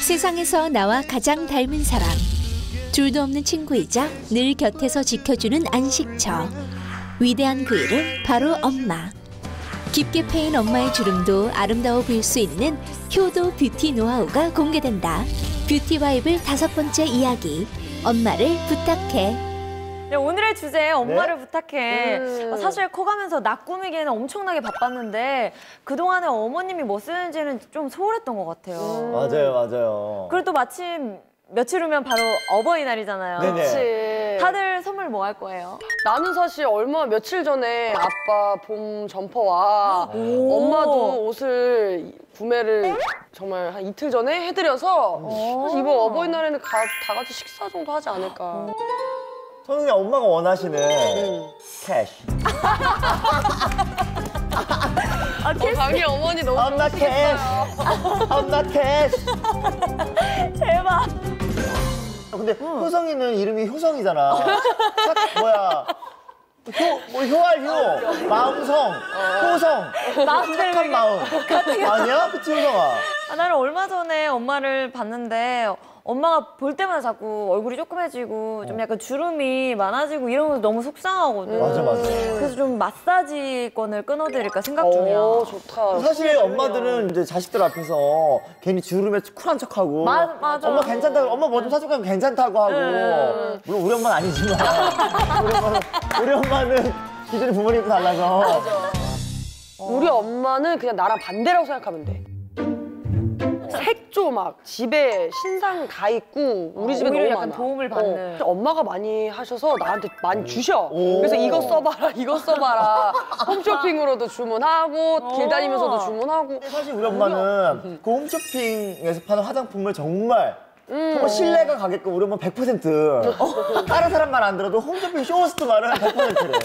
세상에서 나와 가장 닮은 사람. 둘도 없는 친구이자 늘 곁에서 지켜주는 안식처. 위대한 그 이름 바로 엄마. 깊게 패인 엄마의 주름도 아름다워 보일 수 있는 효도 뷰티 노하우가 공개된다. 뷰티 바이블 다섯 번째 이야기. 엄마를 부탁해. 네, 오늘의 주제 엄마를 네? 부탁해. 음. 어, 사실 코 가면서 나 꾸미기에는 엄청나게 바빴는데 그동안에 어머님이 뭐 쓰는지는 좀 소홀했던 것 같아요. 음. 맞아요, 맞아요. 그리고 또 마침 며칠 후면 바로 어버이날이잖아요. 네네. 그치. 다들 선물 뭐 할 거예요? 나는 사실 얼마 며칠 전에 아빠 봄 점퍼와 오. 엄마도 옷을 구매를 정말 한 이틀 전에 해드려서 사실 이번 어버이날에는 가- 다 같이 식사 정도 하지 않을까. 저 는 그냥 엄마가 원하시는 음. 캐시. 아, 어, 강희 어머니 너무 엄마 캐시. 엄마 캐시. 대박. 근데 효성이는 이름이 효성이잖아. 착, 뭐야. 효, 뭐 효알 효, 마음성, 효성, 착한 마음. 아니야? 그치 효성아? 아, 나는 얼마 전에 엄마를 봤는데 엄마가 볼 때마다 자꾸 얼굴이 조그매지고 좀 약간 주름이 많아지고 이런 거 너무 속상하거든. 맞아, 맞아. 그래서 좀 마사지권을 끊어드릴까 생각 중이야. 오, 좋다. 사실 엄마들은 이제 자식들 앞에서 괜히 주름에 쿨한 척하고 맞- 맞아. 엄마 괜찮다 고 엄마 뭐 좀 사줄까 하면 괜찮다고 하고 응. 물론 우리 엄마는 아니지만 우리 엄마는 우리 엄마는 기존의 부모님과 달라서 우리 엄마는 그냥 나랑 반대라고 생각하면 돼. 색조 막 집에 신상 다 있고 우리 집에 오히려 너무 약간 많아. 도움을 받는. 어. 엄마가 많이 하셔서 나한테 많이 주셔. 오. 그래서 이거 써봐라, 이거 써봐라. 홈쇼핑으로도 주문하고 길 다니면서도 주문하고. 사실 우리 엄마는 그 홈쇼핑에서 파는 화장품을 정말 음. 정말 신뢰가 가게끔 우리 엄마 100% 다른 사람 말 안 들어도 홈쇼핑 쇼호스트 말은 100%래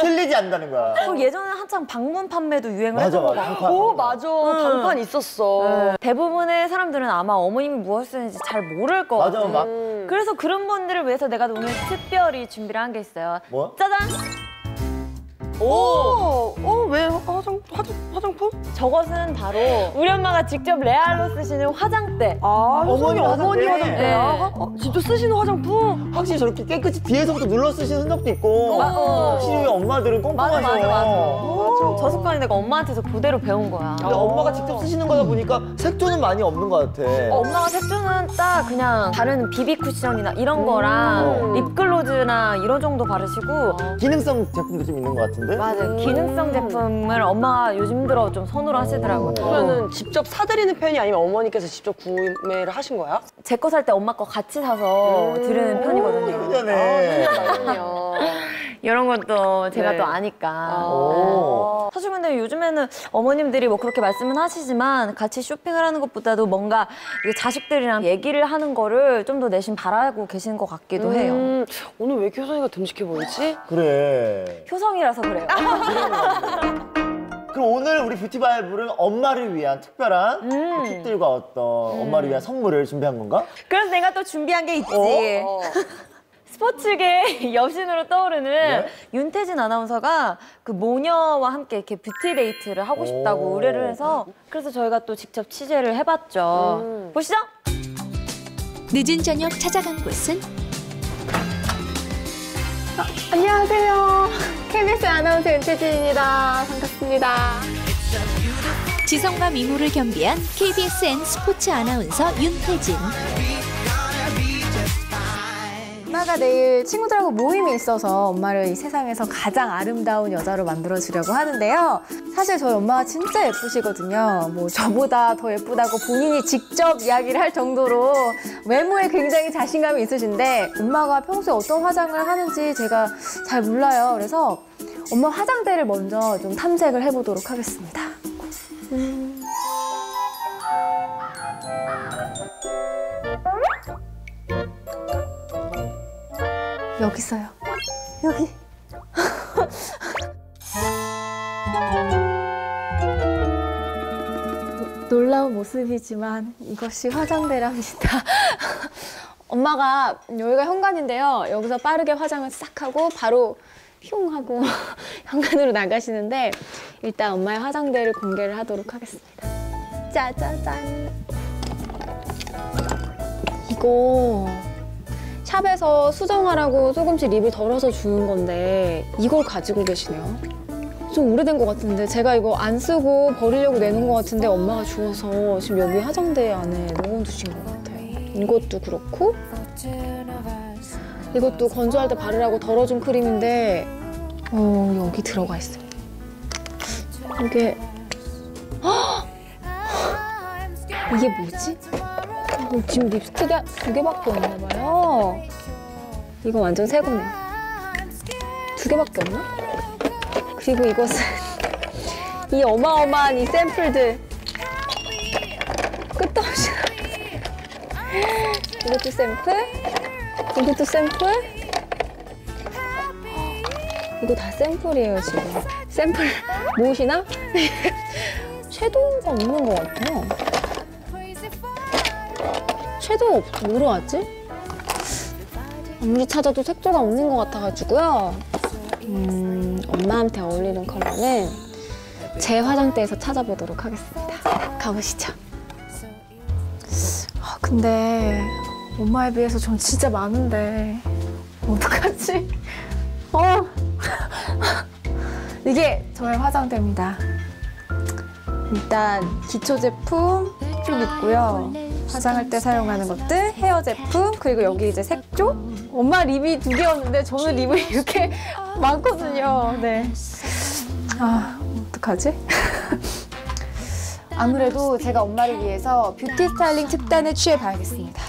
틀리지 않는다는 거야 그리고 예전에 한창 방문 판매도 유행을 맞아 했던 거 맞아 같아. 방판. 오 맞아 방판 있었어. 네. 대부분의 사람들은 아마 어머님이 무엇을 쓰는지 잘 모를 것 맞아 같아. 막 음. 그래서 그런 분들을 위해서 내가 오늘 특별히 준비를 한 게 있어요. 뭐? 짜잔! 오, 어, 왜 화장 화장 화장품? 저것은 바로 우리 엄마가 직접 레알로 쓰시는 화장대. 아, 어머니 어머니 화장대. 네. 어, 직접 쓰시는 화장품? 확실히 저렇게 깨끗이 뒤에서부터 눌러 쓰시는 흔적도 있고 어. 확실히 엄마들은 맞아, 꼼꼼하셔 맞아, 맞아. 맞아. 저 습관이 내가 엄마한테서 그대로 배운 거야. 근데 엄마가 직접 쓰시는 거다 보니까 색조는 많이 없는 것 같아 어, 엄마가 색조는 딱 그냥 다른 비비 쿠션이나 이런 거랑 음. 립글로즈나 이런 정도 바르시고 기능성 제품도 좀 있는 것 같은데? 맞아 기능성 제품을 엄마가 요즘 들어 좀 선호를 하시더라고요. 그러면은 직접 사드리는 편이 아니면 어머니께서 직접 구매를 하신 거야? 제 거 살 때 엄마 거 같이 사서 드리는 편이거든요. 예전에 아니요. 이런 것도 제가 네. 또 아니까. 아. 오. 사실 근데 요즘에는 어머님들이 뭐 그렇게 말씀은 하시지만 같이 쇼핑을 하는 것보다도 뭔가 이 자식들이랑 얘기를 하는 거를 좀 더 내심 바라고 계신 것 같기도 해요. 음, 오늘 왜 이렇게 효성이가 듬직해 보이지? 그래 효성이라서 그래요. 그럼 오늘 우리 뷰티 바이블은 엄마를 위한 특별한 음. 팁들과 어떤 엄마를 위한 선물을 준비한 건가? 그래서 내가 또 준비한 게 있지. 어. 스포츠계 여신으로 떠오르는 네? 윤태진 아나운서가 그 모녀와 함께 이렇게 뷰티 데이트를 하고 싶다고 오. 의뢰를 해서 그래서 저희가 또 직접 취재를 해봤죠. 음. 보시죠. 늦은 저녁 찾아간 곳은 안녕하세요. KBS 아나운서 윤태진입니다. 반갑습니다. 지성과 미모를 겸비한 KBSN 스포츠 아나운서 윤태진. 엄마가 내일 친구들하고 모임이 있어서 엄마를 이 세상에서 가장 아름다운 여자로 만들어주려고 하는데요. 사실 저희 엄마가 진짜 예쁘시거든요. 뭐 저보다 더 예쁘다고 본인이 직접 이야기를 할 정도로 외모에 굉장히 자신감이 있으신데 엄마가 평소에 어떤 화장을 하는지 제가 잘 몰라요. 그래서 엄마 화장대를 먼저 좀 탐색을 해보도록 하겠습니다. 음. 여기 있어요. 여기. 노- 놀라운 모습이지만 이것이 화장대랍니다. 엄마가 여기가 현관인데요. 여기서 빠르게 화장을 싹 하고 바로 흉 하고 현관으로 나가시는데 일단 엄마의 화장대를 공개를 하도록 하겠습니다. 짜자잔. 이거 샵에서 수정하라고 조금씩 립을 덜어서 주는 건데 이걸 가지고 계시네요. 좀 오래된 것 같은데 제가 이거 안 쓰고 버리려고 내놓은 것 같은데 엄마가 주워서 지금 여기 화장대 안에 넣어두신 것 같아요. 이것도 그렇고 이것도 건조할 때 바르라고 덜어준 크림인데 어 여기 들어가 있어요. 이게 헉! 이게 뭐지? 어, 지금 립스틱이 한두 개밖에 없나 봐요. 이거 완전 새 거네. 두 개밖에 없나? 그리고 이것은 이 어마어마한 이 샘플들. 끝도 없이. 이것도 샘플? 이것도 샘플? 이거 다 샘플이에요 지금. 샘플 무엇이나? 섀도우가 없는 것 같아요 섀도우 없, 뭐로 하지? 아무리 찾아도 색조가 없는 것 같아가지고요 음, 엄마한테 어울리는 컬러는 제 화장대에서 찾아보도록 하겠습니다. 가보시죠. 아, 근데 엄마에 비해서 전 진짜 많은데 어떡하지? 어. 이게 저의 화장대입니다. 일단 기초 제품 쭉 있고요. 화장할 때 사용하는 것들, 헤어 제품, 그리고 여기 이제 색조. 엄마 립이 두 개였는데 저는 립이 이렇게 많거든요. 네. 아, 어떡하지? 아무래도 제가 엄마를 위해서 뷰티 스타일링 특단에 취해 봐야겠습니다.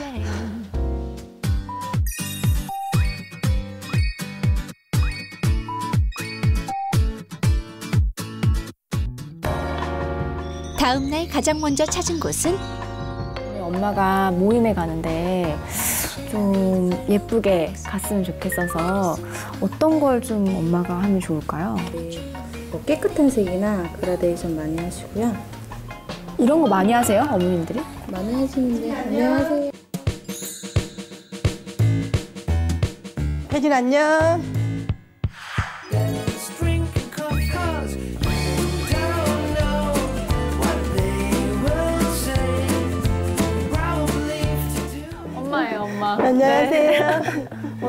다음 날 가장 먼저 찾은 곳은 엄마가 모임에 가는데 좀 예쁘게 갔으면 좋겠어서 어떤 걸 좀 엄마가 하면 좋을까요? 뭐 깨끗한 색이나 그라데이션 많이 하시고요. 이런 거 많이 하세요, 어머님들이? 많이 하시는데 안녕하세요. 혜진 안녕.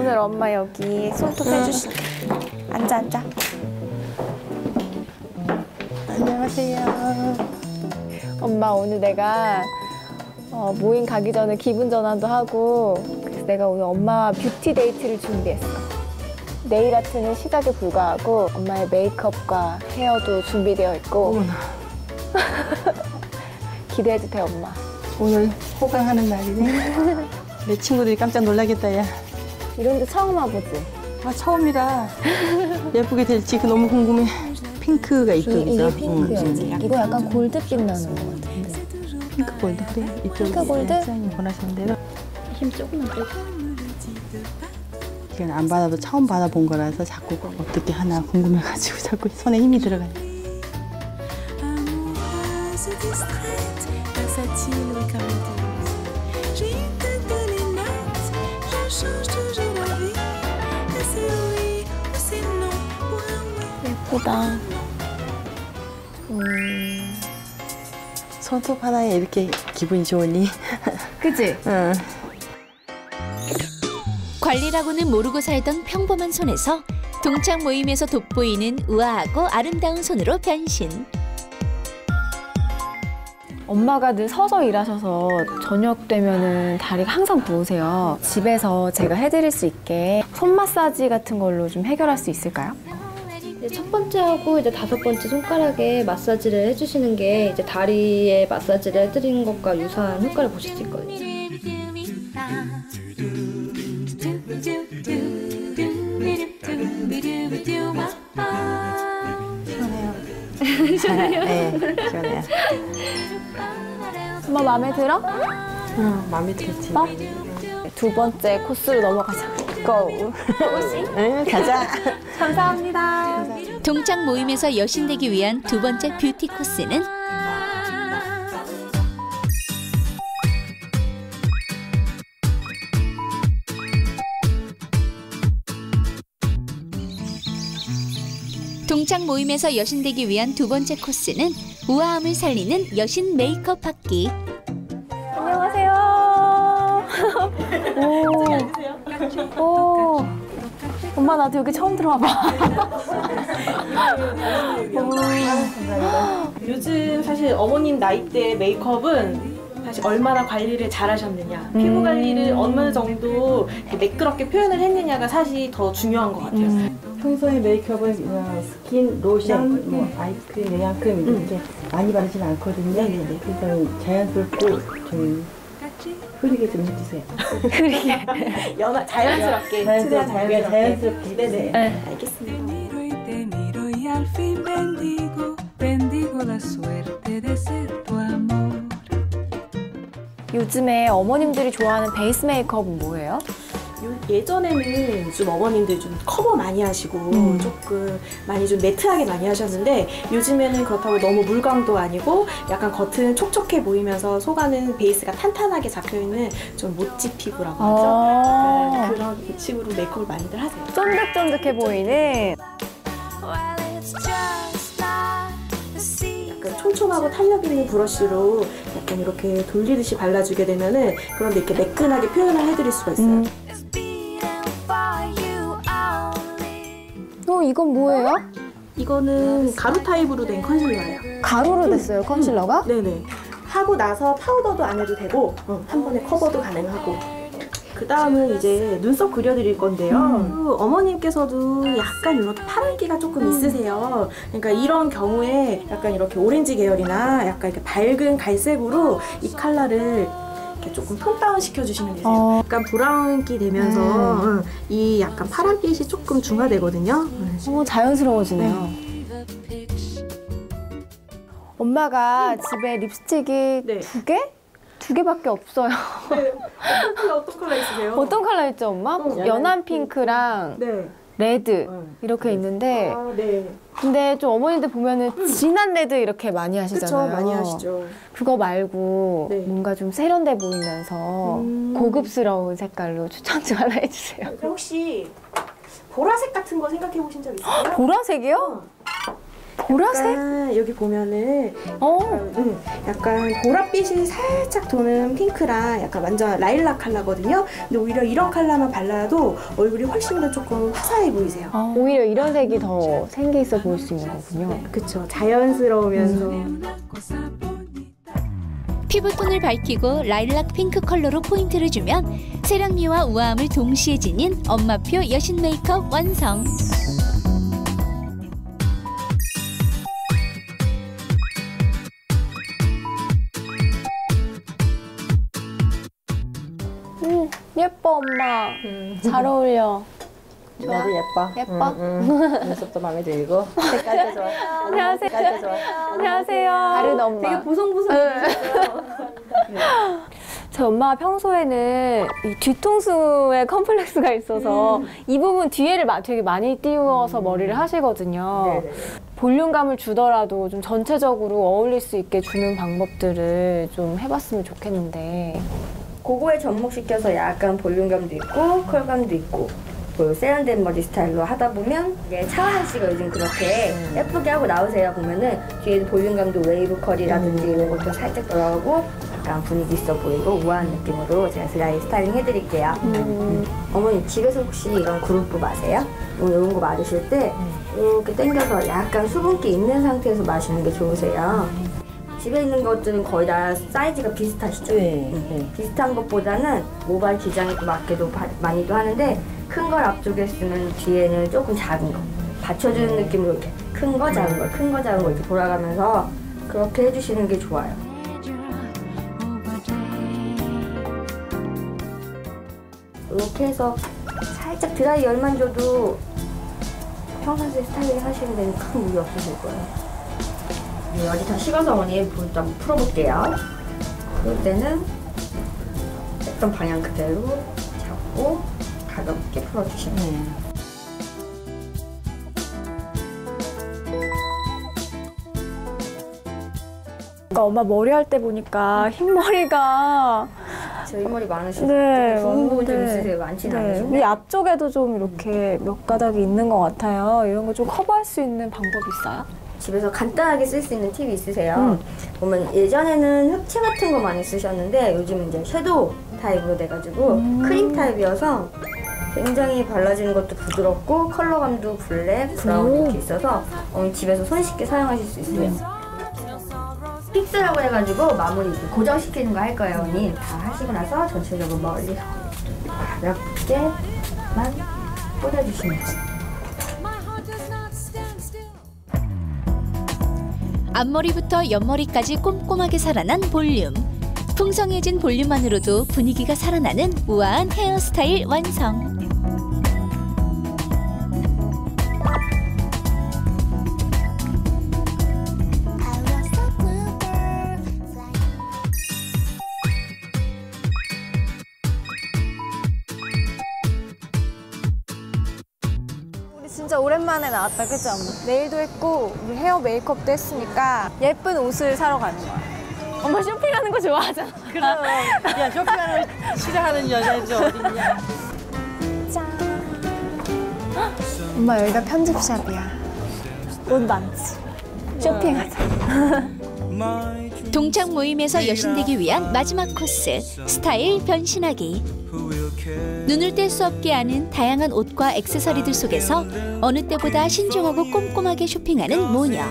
오늘 엄마 여기 손톱 해주실게. 앉아, 앉아. 안녕하세요. 엄마 오늘 내가 어, 모임 가기 전에 기분 전환도 하고 그래서 내가 오늘 엄마와 뷰티 데이트를 준비했어. 네일 아트는 시작에 불과하고 엄마의 메이크업과 헤어도 준비되어 있고 기대해도 돼 엄마. 오늘 호강하는 날이네. 내 친구들이 깜짝 놀라겠다, 야. 이런 데 처음 와보지? 아, 처음이라 예쁘게 될지 그 너무 궁금해. 핑크가 이, 이쪽이죠. 이게 핑크야. 응, 응. 이거 약간 골드빛 나는 것 같은데. 핑크 골드 그래. 이쪽이 핑크 골드? 사장님 원하시는 대로. 힘 조금만 빼. 이건 안 받아도 처음 받아본 거라서 자꾸 어떻게 하나 궁금해가지고 자꾸 손에 힘이 들어가요. 예쁘다. 손톱 하나에 이렇게 기분이 좋으니. 그지? 응. 관리라고는 모르고 살던 평범한 손에서 동창 모임에서 돋보이는 우아하고 아름다운 손으로 변신. 엄마가 늘 서서 일하셔서 저녁 되면은 다리가 항상 부으세요. 집에서 제가 해드릴 수 있게 손 마사지 같은 걸로 좀 해결할 수 있을까요? 이제 첫 번째하고 이제 다섯 번째 손가락에 마사지를 해주시는 게 이제 다리에 마사지를 해드리는 것과 유사한 효과를 보실 수 있거든요. 네, 시원해요. 엄마 마음에 들어? 응, 마음에 들지. 어? 두 번째 코스로 넘어가자. 고! 응, 가자. 감사합니다. 동창 모임에서 여신되기 위한 두 번째 뷰티 코스는 동창 모임에서 여신되기 위한 두 번째 코스는 우아함을 살리는 여신 메이크업 학기. 안녕하세요. 오. 오. 엄마 나도 여기 처음 들어와 봐. 요즘 사실 어머님 나이대 메이크업은 사실 얼마나 관리를 잘 하셨느냐, 피부 관리를 어느 정도 매끄럽게 표현을 했느냐가 사실 더 중요한 것 같아요. 평소에 메이크업은 그냥 스킨, 로션, 뭐 아이크림, 영양크림 이렇게 많이 바르진 않거든요. 그래서 자연스럽고 좀 흐리게 좀 해주세요. 연하, 자연스럽게, 자연스럽게, 자연스럽게. 자연스럽게. 네네. 알겠습니다. miro y te miro y al fin bendigo, bendigo la suerte de ser tu amor. 요즘에 어머님들이 좋아하는 베이스 메이크업은 뭐예요? 요- 예전에는 좀 어머님들 좀 커버 많이 하시고 조금 많이 좀 매트하게 많이 하셨는데 요즘에는 그렇다고 너무 물광도 아니고 약간 겉은 촉촉해 보이면서 속 안은 베이스가 탄탄하게 잡혀있는 좀 모찌 피부라고 하죠. 아, 그런 식으로 메이크업을 많이들 하세요. 쫀득쫀득해 보이는 촘촘하고 탄력 있는 브러쉬로 약간 이렇게 돌리듯이 발라주게 되면은 그런데 이렇게 매끈하게 표현을 해드릴 수가 있어요. 음. 어, 이건 뭐예요? 이거는 가루 타입으로 된 컨실러예요. 가루로 됐어요, 컨실러가? 네네. 하고 나서 파우더도 안 해도 되고 어, 한 번에 커버도 가능하고 그 다음은 이제 눈썹 그려드릴 건데요. 그 어머님께서도 약간 이렇게 파란기가 조금 있으세요. 그러니까 이런 경우에 약간 이렇게 오렌지 계열이나 약간 이렇게 밝은 갈색으로 이 컬러를 이렇게 조금 tone down 시켜주시면 되세요. 어. 약간 브라운기 되면서 응, 이 약간 파란빛이 조금 중화되거든요. 응. 어, 자연스러워지네요. 엄마가 집에 립스틱이 네. 두 개? 두 개밖에 없어요. 어떤 컬러 어떤 컬러 있으세요? 어떤 컬러 있죠, 엄마? 연한 핑크랑 네. 레드 이렇게 있는데 아, 네. 근데 좀 어머님들 보면은 진한 레드 이렇게 많이 그쵸, 하시잖아요. 많이 하시죠. 그거 말고 네. 뭔가 좀 세련돼 보이면서 음. 고급스러운 색깔로 추천 좀 하나 해주세요. 혹시 보라색 같은 거 생각해 보신 적 있으세요? 보라색이요? 보라색? 약간 여기 보면은 어. 음, 약간 보랏빛이 살짝 도는 핑크랑 약간 완전 라일락 컬러거든요. 근데 오히려 이런 컬러만 발라도 얼굴이 훨씬 더 조금 화사해 보이세요. 어, 오히려 이런 색이 더 생기 있어 보일 수 있는 거군요. 그쵸. 자연스러우면서. 피부톤을 밝히고 라일락 핑크 컬러로 포인트를 주면 세련미와 우아함을 동시에 지닌 엄마표 여신 메이크업 완성. 엄마. 잘 어울려. 나도 예뻐. 예뻐? 눈썹도 마음에 들고 색깔도 좋아. 안녕하세요. 색깔도 좋아. 안녕하세요. 다른 엄마. 되게 보송보송. 저희 엄마가 평소에는 이 뒤통수에 컴플렉스가 있어서 이 부분 뒤에를 마- 되게 많이 띄워서 머리를 하시거든요. 볼륨감을 주더라도 좀 전체적으로 어울릴 수 있게 주는 방법들을 좀 해봤으면 좋겠는데. 그거에 접목시켜서 약간 볼륨감도 있고 컬감도 있고 그 세련된 머리 스타일로 하다 보면 이게 차은우 씨가 요즘 그렇게 예쁘게 하고 나오세요 보면은 뒤에 볼륨감도 웨이브 컬이라든지 이런 것도 살짝 들어가고 약간 분위기 있어 보이고 우아한 느낌으로 제가 드라이 스타일링 해드릴게요. 음. 어머니 집에서 혹시 이런 그루프 마세요? 뭐 이런 거 마실 때 이렇게 당겨서 약간 수분기 있는 상태에서 마시는 게 좋으세요. 집에 있는 것들은 거의 다 사이즈가 비슷하시죠? 네. 응. 네. 비슷한 것보다는 모발 기장에 또 맞게도 바- 많이도 하는데 큰 걸 앞쪽에 쓰면 뒤에는 조금 작은 거 받쳐주는 느낌으로 이렇게 큰 거 작은 거 큰 거 작은 거 이렇게 돌아가면서 그렇게 해주시는 게 좋아요. 이렇게 해서 살짝 드라이 열만 줘도 평상시에 스타일링 하시는 데는 큰 무리 없으실 거예요. 네, 열이 다 식어서 어머니 한번 풀어볼게요. 그럴 때는 했던 방향 그대로 잡고 가볍게 풀어주시면 돼요. 그러니까 엄마 머리 할 때 보니까 흰머리가 저희 머리 많으시죠? 네, 부분 부분 좀 많은데. 있으세요? 많지는 네, 이 앞쪽에도 좀 이렇게 몇 가닥이 있는 것 같아요. 이런 거 좀 커버할 수 있는 방법 있어요? 집에서 간단하게 쓸 수 있는 팁이 있으세요? 보면 예전에는 흑채 같은 거 많이 쓰셨는데 요즘 이제 섀도우 타입으로 돼가지고 크림 타입이어서 굉장히 발라지는 것도 부드럽고 컬러감도 블랙, 브라운 이렇게 있어서 어, 집에서 손쉽게 사용하실 수 있어요. fix라고 해가지고 마무리 고정시키는 거 할 거예요, 언니. 다 하시고 나서 전체적으로 멀리서 가볍게만 뿌려주시면 돼요. 앞머리부터 옆머리까지 꼼꼼하게 살아난 볼륨. 풍성해진 볼륨만으로도 분위기가 살아나는 우아한 헤어스타일 완성. 나왔다, 그죠? 네일도 했고, 우리 헤어 메이크업도 했으니까 예쁜 옷을 사러 가는 거야. 엄마 쇼핑하는 거 좋아하잖아. 그럼 야 쇼핑하는 시작하는 여자지 어딨냐? 엄마 여기가 편집샵이야. 옷 많지? 쇼핑하자. 동창 모임에서 여신되기 위한 마지막 코스 스타일 변신하기. 눈을 뗄 수 없게 하는 다양한 옷과 액세서리들 속에서 어느 때보다 신중하고 꼼꼼하게 쇼핑하는 모녀.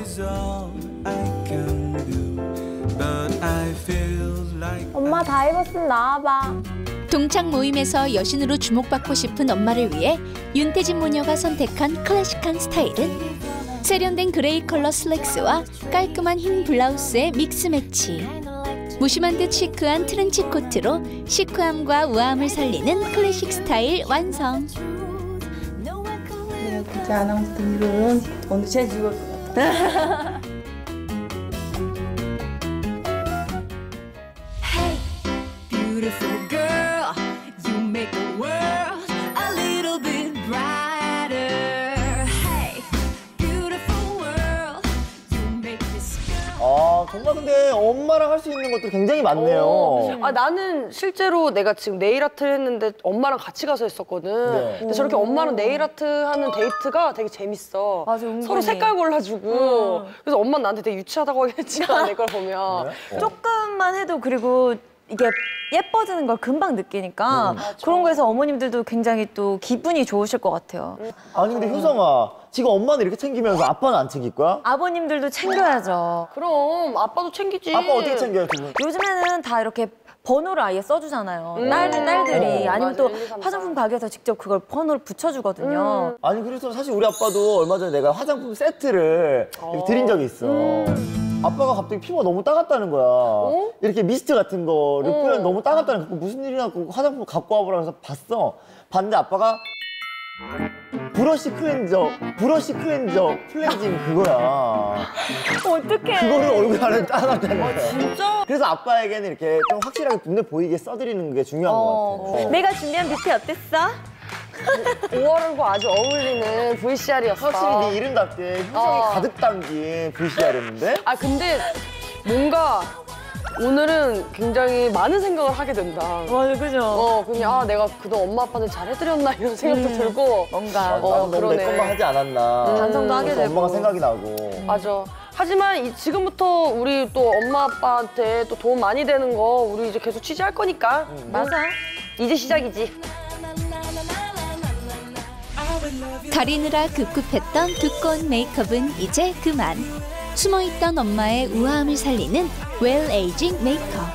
엄마 다 입었으면 나와봐. 동창 모임에서 여신으로 주목받고 싶은 엄마를 위해 윤태진 모녀가 선택한 클래식한 스타일은 세련된 그레이 컬러 슬랙스와 깔끔한 흰 블라우스의 mix match. 무심한 듯 시크한 트렌치 코트로 시크함과 우아함을 살리는 클래식 스타일 완성. 제 아나운서들은 어느 제 죽을 것 같아. Beautiful 아 정말 근데 엄마랑 할 수 있는 것도 굉장히 많네요. 어. 아 나는 실제로 내가 지금 네일 아트를 했는데 엄마랑 같이 가서 했었거든. 네. 근데 저렇게 엄마랑 네일 아트 하는 데이트가 되게 재밌어. 맞아, 은근히. 서로 색깔 골라주고. 그래서 엄마 는 나한테 되게 유치하다고 하겠지만 내 걸 보면. 네? 조금만 해도 그리고 이게 예뻐지는 걸 금방 느끼니까 그런 거에서 어머님들도 굉장히 또 기분이 좋으실 것 같아요. 아니 근데 효성아 지금 엄마는 이렇게 챙기면서 아빠는 안 챙길 거야? 아버님들도 챙겨야죠. 그럼 아빠도 챙기지. 아빠 어떻게 챙겨요 두 분? 요즘에는 다 이렇게 번호를 아예 써주잖아요. 음. 딸, 딸들이. 어, 아니면 맞아. 또 1, 2, 3, 4. 화장품 가게에서 직접 그걸 번호를 붙여주거든요. 음. 아니 그래서 사실 우리 아빠도 얼마 전에 내가 화장품 세트를 이렇게 드린 적이 있어. 아빠가 갑자기 피부가 너무 따갑다는 거야. 이렇게 미스트 같은 거를 어. 뿌려 너무 따갑다는 거야. 무슨 일이나 그 화장품 갖고 와보라 해서 봤어. 봤는데 아빠가 brush cleanser, brush cleanser 클렌징 그거야. 어떡해. 그거를 얼굴 안에 따갑다는 거야. 진짜? 그래서 아빠에게는 이렇게 좀 확실하게 눈에 보이게 써드리는 게 중요한 것 같아. 어. 내가 준비한 뷰티 어땠어? 5월과 아주 어울리는 VCR이었어. 확실히 네 이름답게 효성이 어. 가득 담긴 VCR이었는데 아 근데 뭔가 오늘은 굉장히 많은 생각을 하게 된다. 맞아, 그죠? 어 그냥 아 내가 그동안 엄마 아빠한테 잘 해드렸나 이런 생각도 들고 뭔가. 어, 어, 너무 내 그러네. 것만 하지 않았나. 반성도 하게 그래서 되고. 엄마가 생각이 나고. 맞아. 하지만 이- 지금부터 우리 또 엄마 아빠한테 또 도움 많이 되는 거 우리 이제 계속 취재할 거니까 맞아. 이제 시작이지. 가리느라 급급했던 두꺼운 메이크업은 이제 그만. 숨어있던 엄마의 우아함을 살리는 웰 에이징 메이크업.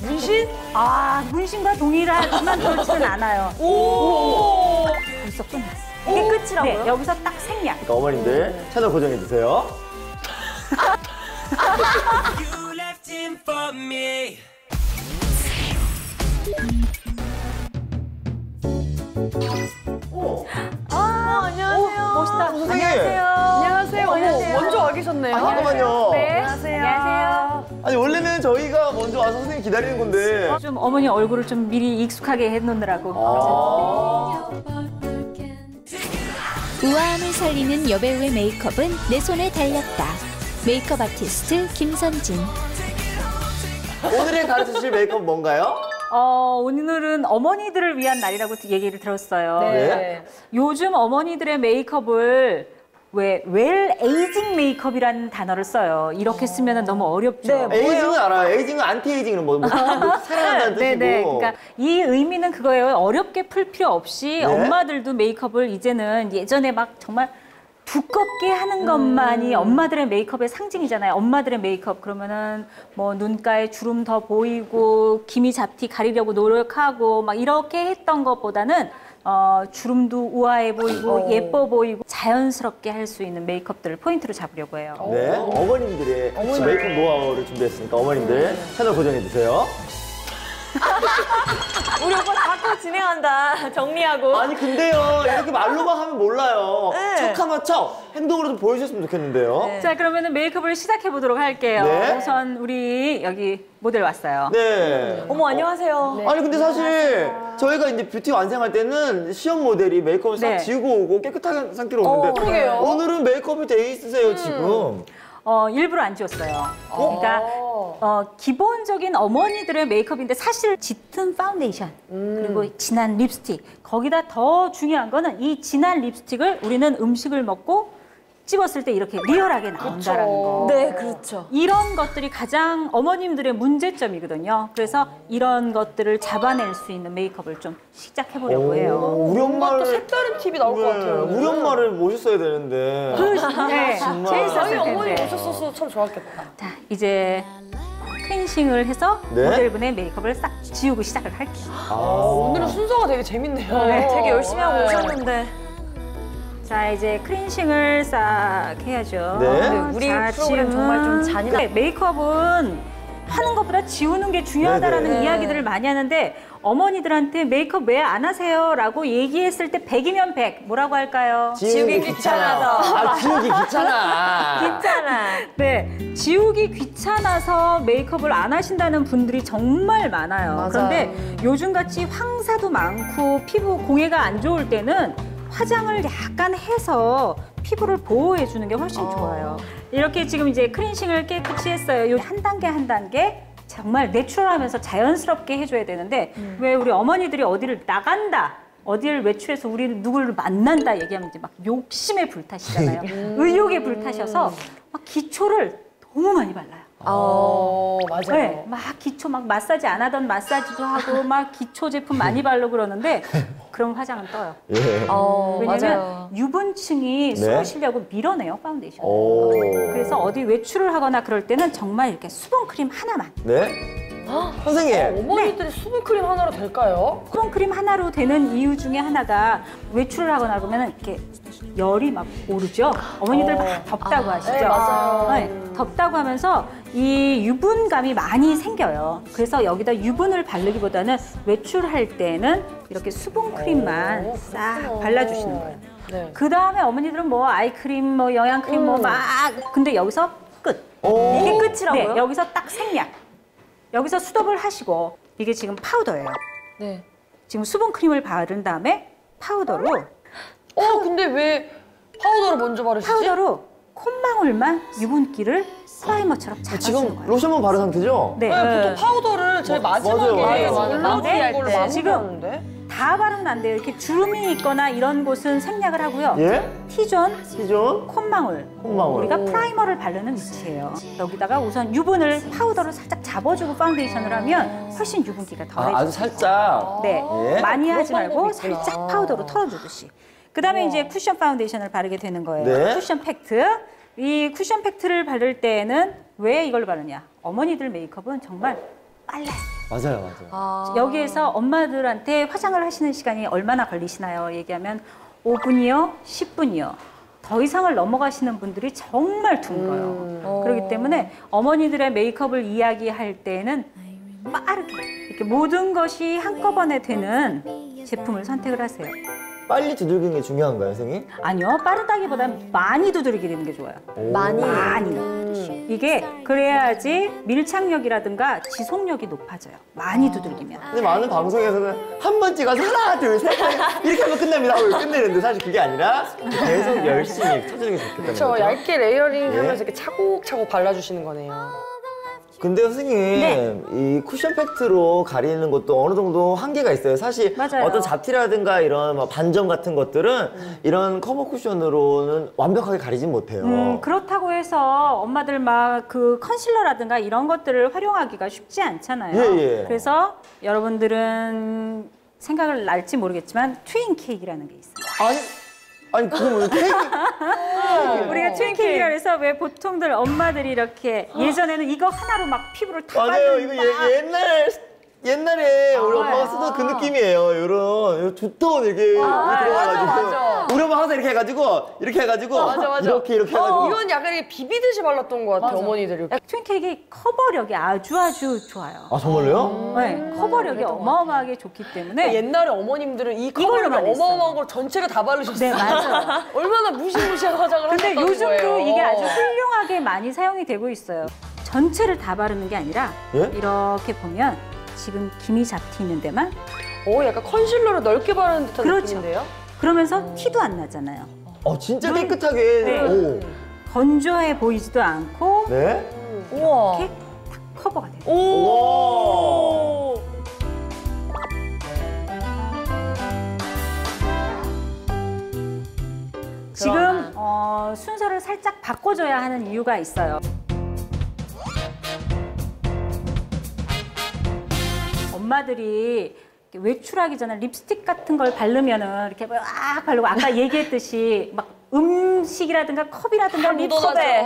문신? 아, 문신과 동일하지만 그렇지는 않아요. 오! 벌써 끝났어. 이게 끝이라고요? 네, 여기서 딱 생략. 그러니까 어머님들 채널 고정해 주세요. For me. 아, 안녕하세요. 멋있다. 선생님. 안녕하세요. 어머, 먼저 와 계셨네요. 아, 잠깐만요. 안녕하세요. 아니 원래는 저희가 먼저 와서 선생님 기다리는 건데. 좀 어머니 얼굴을 좀 미리 익숙하게 해놓느라고. 아. 우아함을 살리는 여배우의 메이크업은 내 손에 달렸다. 메이크업 아티스트 김선진. 오늘의 가르쳐 주실 메이크업 뭔가요? 어, 오늘은 어머니들을 위한 날이라고 얘기를 들었어요. 네. 요즘 어머니들의 메이크업을 왜 well aging 메이크업이라는 단어를 써요. 이렇게 쓰면 너무 어렵죠. aging은 알아요. aging은 anti aging은 뭐, 뭐, 뭐 살아난다는 뜻이고. 네네. 그러니까 이 의미는 그거예요. 어렵게 풀 필요 없이 네. 엄마들도 메이크업을 이제는 예전에 막 정말 두껍게 하는 것만이 엄마들의 메이크업의 상징이잖아요. 엄마들의 메이크업 그러면은 뭐 눈가에 주름 더 보이고 기미 잡티 가리려고 노력하고 막 이렇게 했던 것보다는 어, 주름도 우아해 보이고 예뻐 보이고 자연스럽게 할 수 있는 메이크업들을 포인트로 잡으려고 해요. 네, 어머님들의 메이크업 노하우를 준비했으니까 어머님들 채널 고정해 주세요. 우리 오빠 자꾸 진행한다. 정리하고. 아니 근데요 이렇게 말로만 하면 몰라요. 네. 척하면 척 행동으로 좀 보여주셨으면 좋겠는데요. 자 그러면은 메이크업을 시작해 보도록 할게요. 네. 우선 우리 여기 모델 왔어요. 네. 어머 안녕하세요. 아니 근데 사실 저희가 이제 뷰티 완성할 때는 시연 모델이 메이크업을 싹 네. 지우고 오고 깨끗한 상태로 오는데 어, 그러게요. 오늘은 메이크업이 돼 있으세요 지금. 어, 일부러 안 지웠어요. 그러니까 어, 기본적인 어머니들의 메이크업인데 사실 짙은 파운데이션 그리고 진한 립스틱. 거기다 더 중요한 거는 이 진한 립스틱을 우리는 음식을 먹고 찍었을 때 이렇게 리얼하게 나온다라는 거. 네, 그렇죠. 이런 것들이 가장 어머님들의 문제점이거든요. 그래서 이런 것들을 잡아낼 수 있는 메이크업을 좀 시작해 보려고 해요. 우리 엄마를 또 색다른 팁이 나올 것 같아요. 우리 엄마를 모셨어야 되는데. 그, 네, 정말. 재밌었을 저희 어머니 텐데. 오셨어서 참 좋았겠다. 자, 이제 클렌싱을 해서 네. 모델분의 메이크업을 싹 지우고 시작을 할게요. 아, 오늘은 순서가 되게 재밌네요. 네, 되게 열심히 하고 네. 오셨는데. 자, 이제 클렌싱을 싹 해야죠. 네. 근데 우리 프로그램 정말 좀 잔인한- 네, 메이크업은 하는 것보다 지우는 게 중요하다라는 네 네. 이야기들을 많이 하는데 어머니들한테 메이크업 왜 안 하세요? 라고 얘기했을 때 100이면 100. 뭐라고 할까요? 지우기 귀찮아서. 아 지우기 귀찮아. 괜찮아. 네, 지우기 귀찮아서 메이크업을 안 하신다는 분들이 정말 많아요. 맞아요. 그런데 요즘같이 황사도 많고 피부 공해가 안 좋을 때는 화장을 약간 해서 피부를 보호해 주는 게 훨씬 좋아요. 이렇게 지금 이제 클렌싱을 깨끗이 했어요. 요한 단계 한 단계 정말 내추럴하면서 자연스럽게 해줘야 되는데 왜 우리 어머니들이 어디를 나간다. 어디를 외출해서 우리 누구를 만난다 얘기하면 이제 막 욕심에 불타시잖아요. 의욕에 불타셔서 막 기초를 너무 많이 발라요. 어, 맞아요. 네, 막 기초 막 마사지 안 하던 마사지도 하고 막 기초 제품 많이 바르고 그러는데 그럼 화장은 떠요. 예. 어, 왜냐면 맞아요. 유분층이 네. 쑤시려고 밀어내요 파운데이션. 오. 그래서 어디 외출을 하거나 그럴 때는 정말 이렇게 수분 크림 하나만. 네. 선생님. 어머니들이 수분크림 하나로 될까요? 수분 크림 하나로 되는 이유 중에 하나가 외출을 하거나 그러면 이렇게 열이 막 오르죠. 어머니들 막 덥다고 하시죠. 네, 맞아요. 네, 덥다고 하면서 이 유분감이 많이 생겨요. 그래서 여기다 유분을 바르기보다는 외출할 때는 이렇게 수분 크림만 오, 싹. 발라주시는 거예요. 네. 그 다음에 어머니들은 뭐 아이크림, 뭐 영양크림, 뭐 막. 근데 여기서 끝. 오. 이게 끝이라고요? 네, 여기서 딱 생략. 여기서 스톱을 하시고 이게 지금 파우더예요. 네. 지금 수분 크림을 바른 다음에 파우더로 어, 근데 왜 파우더를 먼저 바르시지? 파우더로 콧망울만 유분기를 프라이머처럼 잡아주는 지금 거예요. 로션만 바른 상태죠? 네. 네, 보통 파우더를 제일 마지막에 맞아요, 맞아요. 올려주는 걸로 네. 많이 지금 하는데. 다 바르면 안 돼요. 이렇게 주름이 있거나 이런 곳은 생략을 하고요. 예? T zone, C zone? 콧망울. 콧망울. 우리가 프라이머를 바르는 위치예요. 여기다가 우선 유분을 파우더로 살짝 잡아주고 파운데이션을 하면 훨씬 유분기가 덜해져요. 아, 아주 살짝. 네, 예. 많이 하지 말고. 살짝 파우더로 털어주듯이. 그다음에 이제 쿠션 파운데이션을 바르게 되는 거예요. 네. 쿠션 팩트. 이 쿠션 팩트를 바를 때는 왜 이걸 바르냐? 어머니들 메이크업은 정말 빨라요. 맞아요, 맞아요. 아. 여기에서 엄마들한테 화장을 하시는 시간이 얼마나 걸리시나요? 얘기하면 5분이요, 10분이요. 더 이상을 넘어가시는 분들이 정말 둥거요. 그렇기 때문에 어머니들의 메이크업을 이야기할 때는 빠르게 이렇게 모든 것이 한꺼번에 되는 제품을 선택을 하세요. 빨리 두들기는 게 중요한가요, 선생님? 아니요, 빠르다기보단 많이 두드리기는 게 좋아요. 많이. 많이. 이게 그래야지 밀착력이라든가 지속력이 높아져요. 많이 두들기면. 근데 많은 방송에서는 한 번 찍어서 하나, 둘, 셋 이렇게 하면 끝납니다 하고 끝내는데 사실 그게 아니라 계속 열심히 쳐주는 게 좋겠다는 그렇죠. 거죠. 얇게 layering 예. 하면서 이렇게 차곡차곡 발라주시는 거네요. 근데 선생님 네. 이 쿠션 팩트로 가리는 것도 어느 정도 한계가 있어요. 사실 맞아요. 어떤 잡티라든가 이런 뭐 반점 같은 것들은 이런 커버 쿠션으로는 완벽하게 가리진 못해요. 음, 그렇다고 해서 엄마들 막 그 컨실러라든가 이런 것들을 활용하기가 쉽지 않잖아요. 예, 예. 그래서 여러분들은 생각을 날지 모르겠지만 트윈 케이크라는 게 있어요. 아니 아니 그러면 케이크? 우리가 트윈 케이크라 해서 왜 보통들 엄마들이 이렇게 예전에는 이거 하나로 막 피부를 다 맞아요. 이거 예, 옛날 옛날에 우리 엄마가 쓰던 그 아. 느낌이에요. 이런 두터운 이렇게 이렇게 들어가가지고 맞아. 우리 엄마 항상 이렇게 해가지고 이렇게 해가지고 맞아, 맞아. 이렇게 이렇게 해가지고 이건 약간 이렇게 비비듯이 발랐던 것 같아, 어머니들이. 트윈 케이크 커버력이 아주 아주 좋아요. 아 정말로요? 네, 커버력이 어마어마하게 좋기 때문에 옛날에 어머님들은 이 했어요. 어마어마한 걸 전체를 다 바르셨어요. 네, 맞아요. 얼마나 무시무시한 화장을 근데 요즘도 거예요. 이게 아주 훌륭하게 많이 사용이 되고 있어요. 전체를 다 바르는 게 아니라 예? 이렇게 보면 지금 김이 잡티 있는 데만 어, 약간 컨실러를 넓게 바르는 듯한 그렇죠. 느낌인데요? 그러면서 티도 안 나잖아요. 어 진짜 눈- 깨끗하게. 네. 오. 건조해 보이지도 않고 네. 우와. 이렇게 딱 커버가 돼요. 오. 지금 어, 순서를 살짝 바꿔줘야 하는 이유가 있어요. 엄마들이 이렇게 외출하기 전에 립스틱 같은 걸 바르면은 이렇게 막 바르고 아까 얘기했듯이 막 음식이라든가 컵이라든가 묻어나죠. 립컵에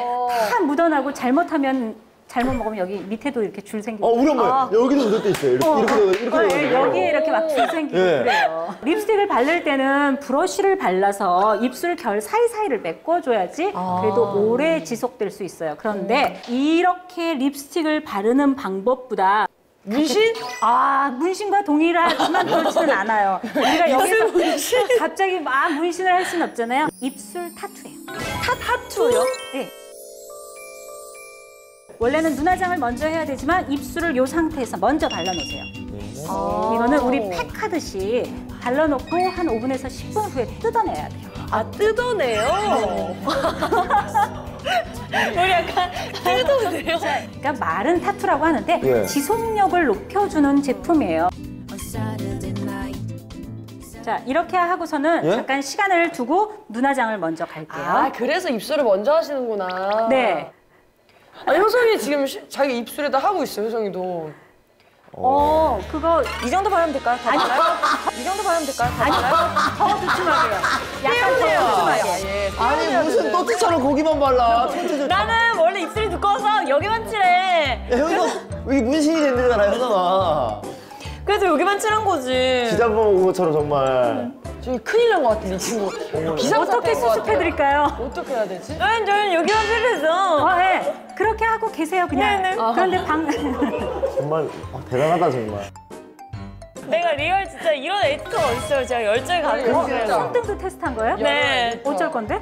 다 묻어나고 잘못하면 잘못 먹으면 여기 밑에도 이렇게 줄 생기고 어 우리 엄마 여기도 묻을 때 있어요. 이렇게 어, 이렇게 이렇게 어, 예, 되거든요. 여기에 이렇게 막 줄 생기고 예. 그래요. 립스틱을 바를 때는 브러쉬를 발라서 입술 결 사이사이를 메꿔줘야지 그래도 오래 지속될 수 있어요. 그런데 이렇게 립스틱을 바르는 방법보다 문신? 아 문신과 동일하지만 그렇지는 않아요. 우리가 여기서 갑자기 막 문신을 할 수는 없잖아요. 입술 타투예요. 타투요? 네. 원래는 눈화장을 먼저 해야 되지만 입술을 이 상태에서 먼저 발라놓으세요. 이거는 우리 팩 하듯이 발라놓고 한 5분에서 10분 후에 뜯어내야 돼요. 아 뜯어내요? 우리 약간 뜯어내요? 그러니까 마른 타투라고 하는데 예. 지속력을 높여주는 제품이에요. 자 이렇게 하고서는 예? 잠깐 시간을 두고 눈화장을 먼저 갈게요. 아, 그래서 입술을 먼저 하시는구나. 네. 아, 효성이 지금 시- 자기 입술에다 하고 있어요, 효성이도. 어 그거 이 정도 바르면 될까요? 다 발라요? 이 정도 바르면 될까요? 다 발라요? 더 두툼하게요. 약간 더 두툼하게. 예, 아니 무슨 또띠처럼 고기만 발라. 천체적. 나는 원래 입술이 두꺼워서 여기만 칠해. 야, 현성 여기 문신이 된다잖아 현성아. 그래서 여기만 칠한 거지. 지단 본 것처럼 정말. 저기 큰일 난 것 같아, 이 친구. 어떻게. 수습해드릴까요? 어떻게 해야 되지? 저는 저는 여기만 칠했어. 어, 네. 그렇게 하고 계세요, 그냥. 네, 네. 그런데 방, 정말 아, 대단하다 정말. 내가 리얼 진짜 이런 에디터가 어딨어요. 제가 열정이 가득했어요. 손등도 테스트한 거예요? 네. 어쩔 건데?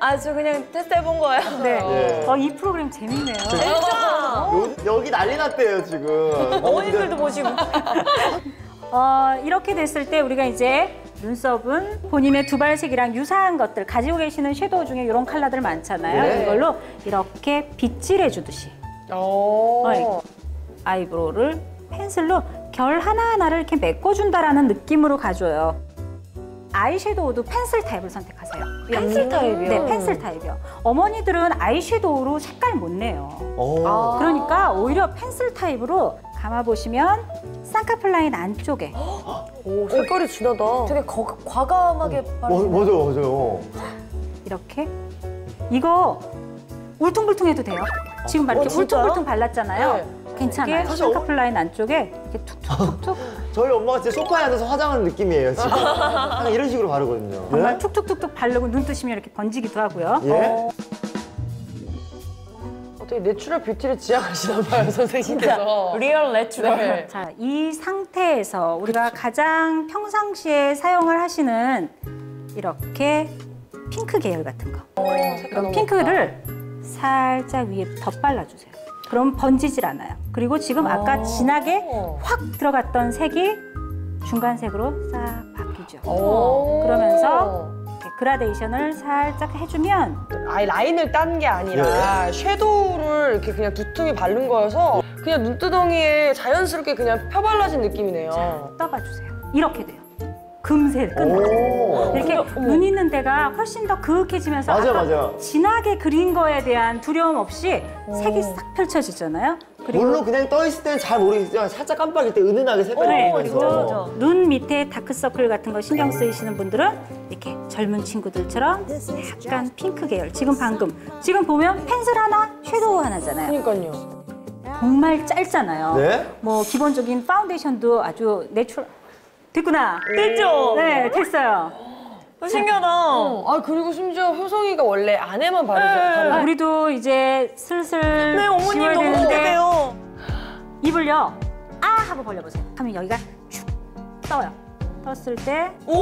아, 저 그냥 테스트 해본 거예요. 네. 예. 어, 이 프로그램 재밌네요. 진짜. 요, 여기 난리 났대요 지금. 어머님들도 보시고. 어, 이렇게 됐을 때 우리가 이제 눈썹은 본인의 두발색이랑 유사한 것들 가지고 계시는 섀도우 중에 이런 컬러들 많잖아요. 네. 이걸로 이렇게 빗질해 주듯이 어. 어, 아이브로우를 펜슬로 결 하나하나를 이렇게 메꿔준다라는 느낌으로 가줘요. 아이섀도우도 펜슬 타입을 선택하세요. 펜슬 타입이요? 네, 펜슬 타입이요. 어머니들은 아이섀도우로 색깔 못 내요. 어. 그러니까 오히려 펜슬 타입으로 감아보시면 쌍꺼풀 라인 안쪽에 오, 색깔이 진하다. 되게 거, 과감하게 뭐, 바르는 맞아요 맞아요. 이렇게 이거 울퉁불퉁해도 돼요. 지금 막 어, 이렇게 진짜요? 울퉁불퉁 괜찮아요. 괜찮아요. 사실 어- 쌍꺼풀 라인 안쪽에 이렇게 툭툭툭툭 저희 엄마가 진짜 소파에 앉아서 화장하는 느낌이에요 지금. 약간 이런 식으로 바르거든요. 정말 툭툭툭툭 바르고 눈 뜨시면 이렇게 번지기도 하고요. 예? 어, 어떻게 natural beauty를 지향하시나 봐요, 선생님께서. real natural. 네. 자, 이 상태에서 우리가 가장 평상시에 사용을 하시는 이렇게 핑크 계열 같은 거. 그럼 핑크를 살짝 위에 덧발라주세요. 그럼 번지질 않아요. 그리고 지금 아까 진하게 확 들어갔던 색이 중간색으로 싹 바뀌죠. 오. 그러면서 그라데이션을 살짝 해주면 아예 라인을 딴 게 아니라 섀도우를 이렇게 그냥 두툼히 바른 거여서 그냥 눈두덩이에 자연스럽게 그냥 펴발라진 느낌이네요. 떠봐주세요. 이렇게 돼요. 금세 오. 끝나죠. 이렇게 눈 있는 데가 훨씬 더 그윽해지면서 맞아, 아까 맞아. 진하게 그린 거에 대한 두려움 없이 색이 싹 펼쳐지잖아요. 물론 그냥 떠 있을 때는 잘 모르겠지만 살짝 깜빡일 때 은은하게 색깔이 네, 보면서 눈 밑에 다크서클 같은 거 신경 쓰이시는 분들은 이렇게 젊은 친구들처럼 약간 핑크 계열. 지금 방금 지금 보면 펜슬 하나, 섀도우 하나잖아요. 그러니까요. 정말 짧잖아요. 네? 뭐 기본적인 파운데이션도 아주 natural 됐구나. 됐죠? 네, 됐어요. 어, 신기하다. 어, 아 그리고 심지어 효성이가 원래 안에만 바르죠. 아, 바르죠. 우리도 이제 슬슬 네, 어머님 너무 기대돼요. 입을요. 아 하고 벌려보세요. 하면 여기가 쭉 떠요. 떴을 때 오.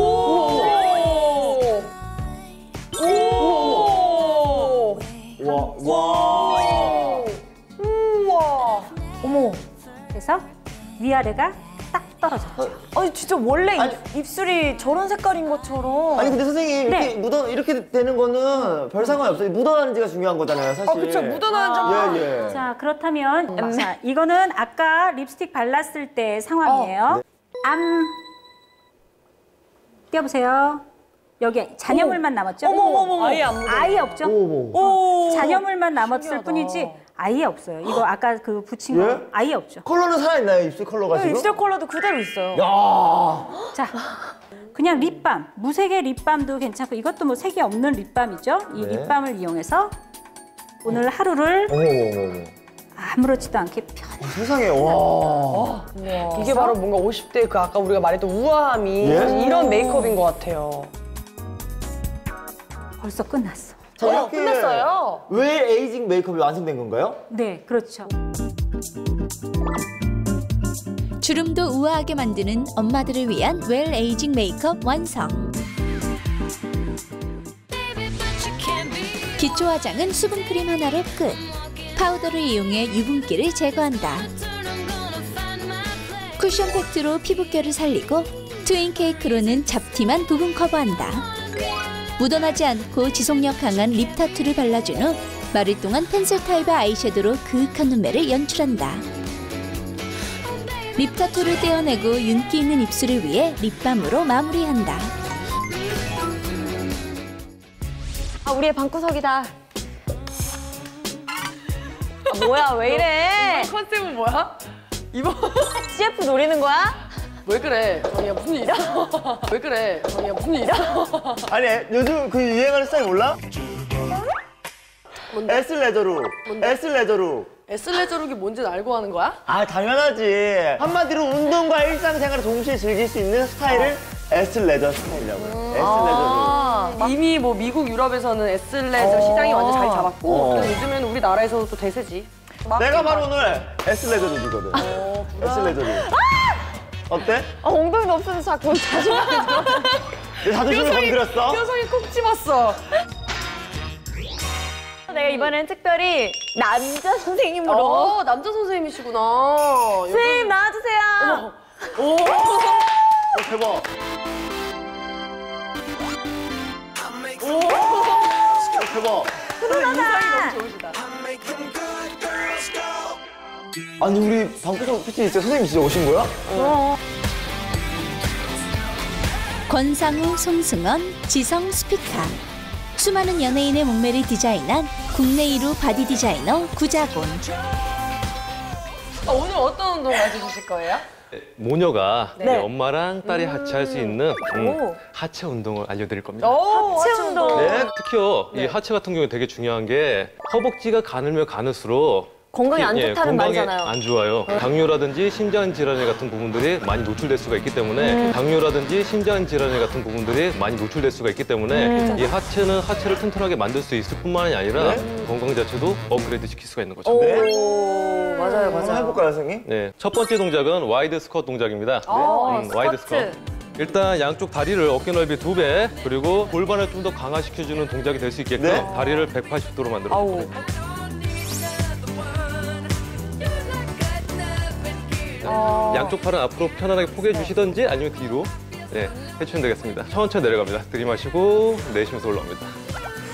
오. 와, 와. 우와. 어머. 그래서 위아래가 딱 떨어졌죠. 아니 진짜 원래 입, 입술이 저런 색깔인 것처럼. 아니 근데 선생님 이렇게 네. 묻어 이렇게 되는 거는 별 상관이 없어요. 묻어나는지가 중요한 거잖아요, 사실. 아 그쵸 묻어나는 점. 예, 예. 자 그렇다면 자 이거는 아까 립스틱 발랐을 때 상황이에요. 암 띄워보세요. 여기 잔여물만 남았죠? 어머, 어머, 어머. 아예 안 아예 없죠? 어머. 오. 잔여물만 남았을 신기하다. 뿐이지 아예 없어요. 이거 아까 그 붙인 거 예? 아예 없죠. 컬러는 살아있나요, 입술 컬러가 지금? 입술 컬러도 그대로 있어요. 야. 자, 그냥 립밤, 무색의 립밤도 괜찮고 이것도 뭐 색이 없는 립밤이죠. 이 네. 립밤을 이용해서 오늘 하루를 어머, 어머, 어머. 아무렇지도 않게 편. 세상에, 와. 이게 바로 뭔가 50대 그 아까 우리가 말했던 우아함이 예? 이런 메이크업인 것 같아요. 벌써 끝났어. 자, 어, 끝났어요. well aging 메이크업이 완성된 건가요? 네, 그렇죠. 주름도 우아하게 만드는 엄마들을 위한 well aging 메이크업 완성. 기초 화장은 수분 크림 하나로 끝. 파우더를 이용해 유분기를 제거한다. 쿠션 팩트로 피부결을 살리고 twin cake로는 잡티만 부분 커버한다. 묻어나지 않고 지속력 강한 lip tattoo를 발라준 후 마를 동안 펜슬 타입의 아이섀도로 그윽한 눈매를 연출한다. lip tattoo를 떼어내고 윤기 있는 입술을 위해 립밤으로 마무리한다. 아 우리의 방구석이다. 아, 뭐야 왜 이래? 컨셉은 뭐야? 이번 CF 노리는 거야? 왜 그래? 정이야 무슨 일 있어? 왜 그래? 정이야 무슨 일 있어? 아니, 요즘 그 유행하는 스타일 몰라? 뭔데? 에슬레저룩. 에슬레저룩. 에슬레저룩이 뭔지는 알고 하는 거야? 아, 당연하지. 한마디로 운동과 일상생활을 동시에 즐길 수 있는 스타일을 에슬레저 스타일이라고 해요. 에슬레저룩. 아, 이미 뭐 미국, 유럽에서는 에슬레저 시장이 완전 자리 잡았고 어. 또 요즘에는 우리나라에서도 또 대세지. 내가 바로 오늘 에슬레저룩이거든. 에슬레저룩. 어때? 아, 엉덩이도 없어서 자꾸 들어. 내 자존심을 건드렸어? 녀석이 콕 집었어. 내가 이번엔 특별히 남자 선생님으로 어, 남자 선생님이시구나. 선생님 나와주세요. 오, 대박. 오, 대박. 인상이 너무 좋으시다. 아니, 우리 방구석 PT 진짜 선생님 진짜 오신 거야? 권상우, 송승헌, 지성, 스피카. 수많은 연예인의 몸매를 디자인한 국내 1호 body 디자이너 구자곤. 아, 오늘 어떤 운동 가르쳐주실 거예요? 모녀가 네. 엄마랑 딸이 하체할 수 있는 음, 하체 운동을 알려드릴 겁니다. 오, 하체 운동. 네, 특히요 이 하체 같은 경우에 되게 중요한 게 허벅지가 가늘면 가늘수록 건강에 안 예, 좋다는 건강에 말이잖아요. 안 좋아요. 당뇨라든지 심장 질환 같은 부분들이 많이 노출될 수가 있기 때문에 음. 당뇨라든지 심장 질환 같은 부분들이 많이 노출될 수가 있기 때문에 음. 이 하체는 하체를 튼튼하게 만들 수 있을 뿐만이 아니라 네. 건강 자체도 업그레이드 시킬 수가 있는 거죠. 오, 맞아요, 맞아요. 해볼까요, 선생님? 네, 첫 번째 동작은 wide 스쿼트 동작입니다. 어, 음, wide 스쿼트. 스쿼트. 일단 양쪽 다리를 어깨 넓이 두 배, 그리고 골반을 좀 더 강화시켜주는 동작이 될 수 있게끔 네. 다리를 180도로 만들어. 줍니다. 어. 양쪽 팔은 앞으로 편안하게 포개해 주시던지 아니면 뒤로 네, 해주시면 되겠습니다. 천천히 내려갑니다. 들이마시고 내쉬면서 올라옵니다.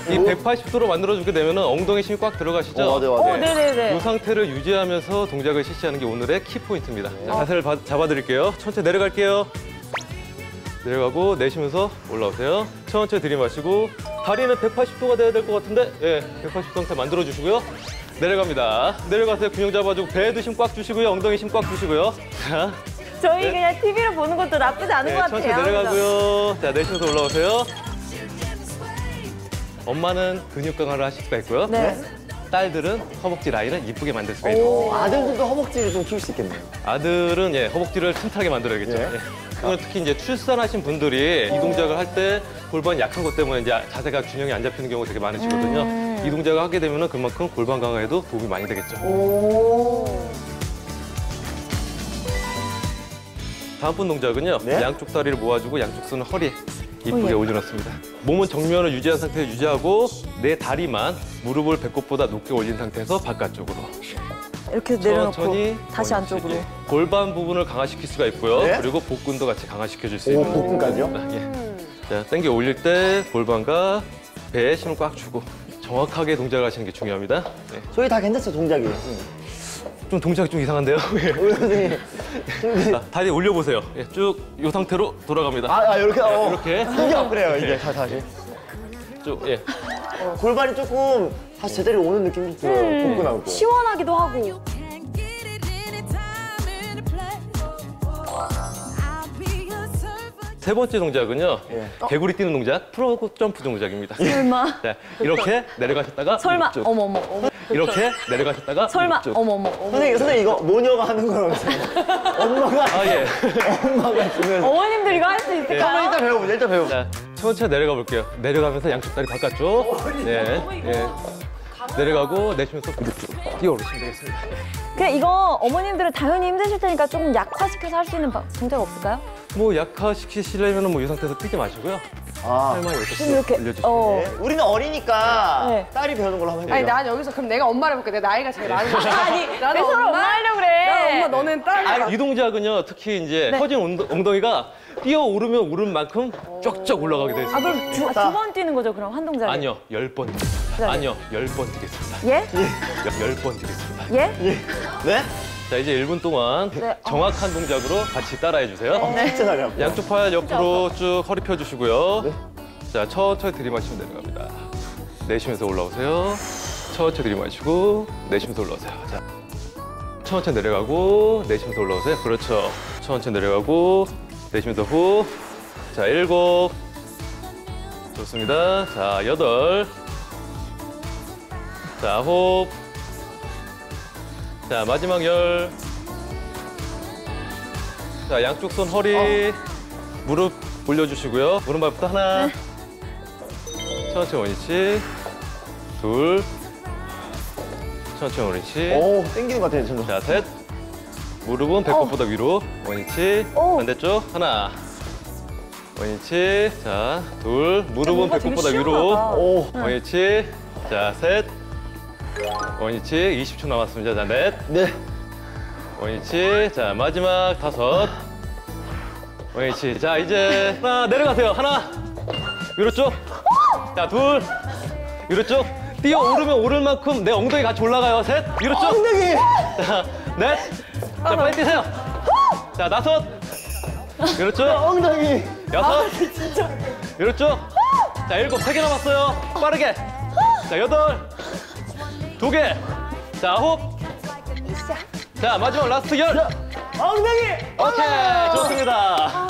이 180도로 만들어주게 되면 엉덩이 힘이 꽉 들어가시죠? 어, 맞아요, 맞아요. 어, 네네네. 이 상태를 유지하면서 동작을 실시하는 게 오늘의 키포인트입니다. 자, 자세를 바- 잡아드릴게요. 천천히 내려갈게요. 내려가고 내쉬면서 올라오세요. 천천히 들이마시고 다리는 180도가 돼야 될 것 같은데 예, 180도 상태 만들어주시고요. 내려갑니다. 내려가세요. 균형 잡아주고 배에도 힘 꽉 주시고요. 엉덩이 힘 꽉 주시고요. 자, 저희 네. 그냥 TV로 보는 것도 나쁘지 않은 네, 것 같아요. 천천히 내려가고요. 자, 내쉬면서 올라오세요. 엄마는 근육 강화를 하실 수가 있고요. 네. 딸들은 허벅지 라인을 이쁘게 만들 수가 있는 오, 아들들도 허벅지를 좀 키울 수 있겠네요. 아들은 예, 허벅지를 튼튼하게 만들어야겠죠. 예. 예. 오늘 특히 이제 출산하신 분들이 이 동작을 할 때 골반이 약한 것 때문에 이제 자세가 균형이 안 잡히는 경우가 되게 많으시거든요. 음. 이 동작을 하게 되면 그만큼 골반 강화에도 도움이 많이 되겠죠. 다음 분 동작은요. 네? 양쪽 다리를 모아주고 양쪽 손을 허리에 어, 이쁘게 예. 올려놓습니다. 몸은 정면을 유지한 상태에서 유지하고 내 다리만 무릎을 배꼽보다 높게 올린 상태에서 바깥쪽으로. 이렇게 내려놓고 천천히 다시. 안쪽으로. 예. 골반 부분을 강화시킬 수가 있고요. 네? 그리고 복근도 같이 강화시켜줄 수 오, 있는 복근까지요? 예. 자, 당겨 올릴 때 골반과 배에 힘을 꽉 주고 정확하게 동작을 하시는 게 중요합니다. 네. 저희 다 괜찮죠, 동작이. 좀 동작이 좀 이상한데요? 예. 우리 선생님. 자, 다리 올려보세요. 예, 쭉이 상태로 돌아갑니다. 아, 아, 이렇게? 어. 이렇게. 이게 그래요, 이게. 다, 다시. 쭉, 예. 골반이 조금 다시 제대로 오는 느낌이 들어요. 음. 복근하고. 시원하기도 하고. 세 번째 동작은요. 예. 개구리 뛰는 동작, 프로 점프 동작입니다. 설마. 자, 이렇게 내려가셨다가 설마. 이쪽. 어머 어머 어머. 이렇게 내려가셨다가 설마. 이쪽. 어머 어머 어머. 선생님, 선생님, 이거 모녀가 하는 거라고. 엄마가, 아, 예. 엄마가 주면. 어머님들 이거 할수 한번 있을까요? 일단 배워보자, 일단 배워보자. 자, 천천히 내려가 볼게요. 내려가면서 양쪽 다리 바깥쪽. 네. 예. 내려가고 내쉬면서 뛰어오르시면 되겠습니다. 그냥 이거 어머님들은 당연히 힘드실 테니까 조금 약화시켜서 할 수 있는 방- 동작 없을까요? 뭐 약화시키시려면 뭐 이 상태에서 뛰지 마시고요. 아. 팔만 이렇게 올려주시면 어. 네. 우리는 어리니까 네. 딸이 배우는 걸로 한번 해보자. 아니 난 여기서 그럼 내가 엄마를 해볼게. 내 나이가 제일 많은 거야. 아니, 나는 왜 서로 엄마 하려고 그래? 난 엄마 너는 딸. 이 동작은요, 특히 이제 네. 커진 엉- 엉덩이가 뛰어 오르면 오른 만큼 쩍쩍 올라가게 되어 아 있습니다. 그럼 두 번 뛰는 거죠 그럼 한 동작에? 아니요, 열 번 네. 아니요, 열번 뛰겠습니다. 예? 열번 뛰겠습니다. 예? 네? 자, 이제 1분 동안 네. 정확한 동작으로 같이 따라해 주세요. 어, 진짜 잘해요. 양쪽 팔 옆으로 쭉 허리 펴주시고요. 네. 자, 천천히 들이마시면 내려갑니다. 내쉬면서 올라오세요. 천천히 들이마시고 내쉬면서 올라오세요. 자, 천천히 내려가고 내쉬면서 올라오세요. 그렇죠. 천천히 내려가고 내쉬면서 후. 자, 일곱. 좋습니다. 자, 여덟. 자, 호흡. 자, 마지막 열. 자, 양쪽 손 허리, 무릎 올려주시고요. 오른발부터 하나. 천천히 원위치. 둘. 천천히 원위치. 오, 땡기는 것 같아요, 저도. 자, 셋. 무릎은 배꼽보다 위로. 원위치. 오. 반대쪽. 하나. 원위치. 자, 둘. 무릎은 배꼽보다 위로. 오. 원위치. 자, 셋. 원위치. 20초 남았습니다. 자, 넷. 네. 원위치. 자, 마지막 다섯. 원위치. 자, 이제 하나 내려가세요. 하나. 위로 쭉. 자, 둘. 위로 쭉. 뛰어 오르면 오를 만큼 내 엉덩이 같이 올라가요. 셋. 위로 쭉. 엉덩이! 자, 넷. 자, 빨리 뛰세요. 자, 다섯. 위로 쭉. 엉덩이! 여섯. 위로 쭉. 자, 일곱. 세 개 남았어요. 빠르게. 자, 여덟. 두 개. 자, 아홉. 자, 마지막 last 열. 엉덩이! 오케이. 좋습니다.